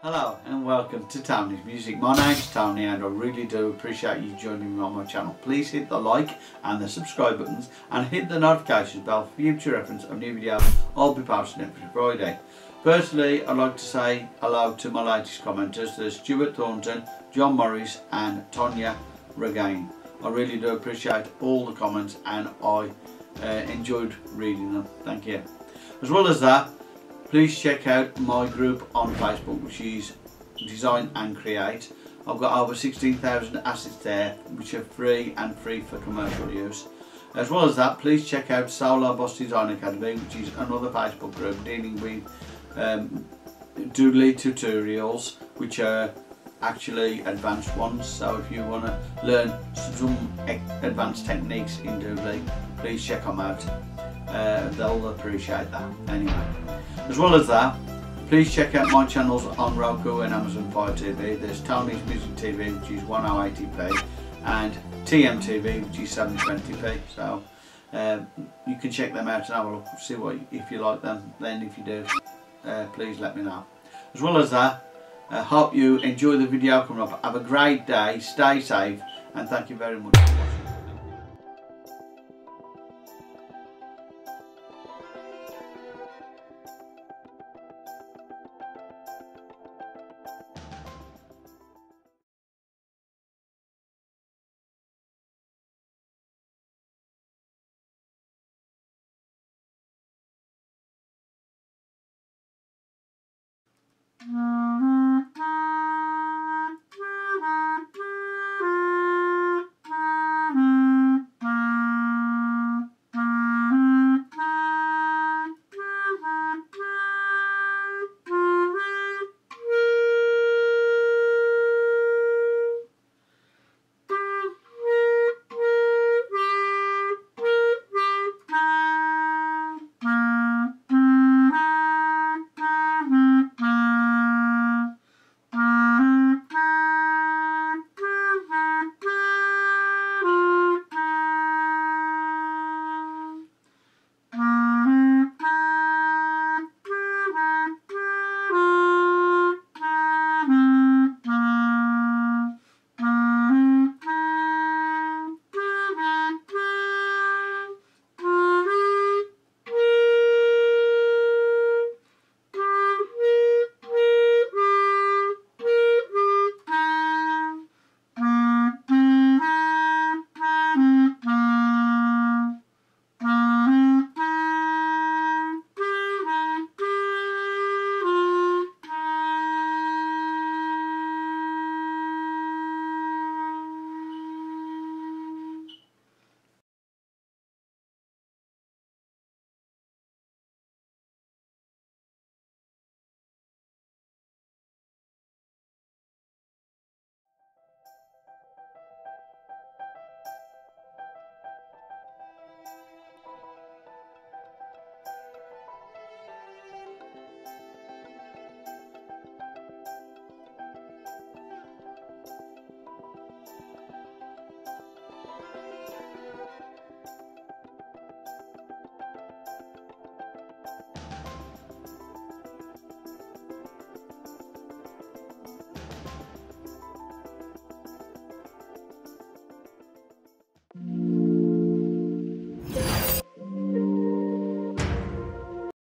Hello and welcome to Tony's Music. My name's Tony and I really do appreciate you joining me on my channel. Please hit the like and the subscribe buttons and hit the notification bell for future reference of new videos I'll be posting every Friday. Firstly, I'd like to say hello to my latest commenters. There's Stuart Thornton, John Morris and Tonya Regain. I really do appreciate all the comments and I uh, enjoyed reading them. Thank you. As well as that, please check out my group on Facebook which is Design and Create. I've got over 16,000 assets there which are free and free for commercial use. As well as that, please check out Solar Boss Design Academy which is another Facebook group dealing with um, doodly tutorials which are actually advanced ones. So if you want to learn some advanced techniques in doodly please check them out. Uh, they'll appreciate that. Anyway as well as that please check out my channels on Roku and Amazon Fire TV there's Tony's Music TV which is 1080p and TMTV which is 720p so uh, you can check them out and look see what if you like them. Then if you do uh, please let me know. As well as that I uh, hope you enjoy the video coming up. Have a great day stay safe and thank you very much for watching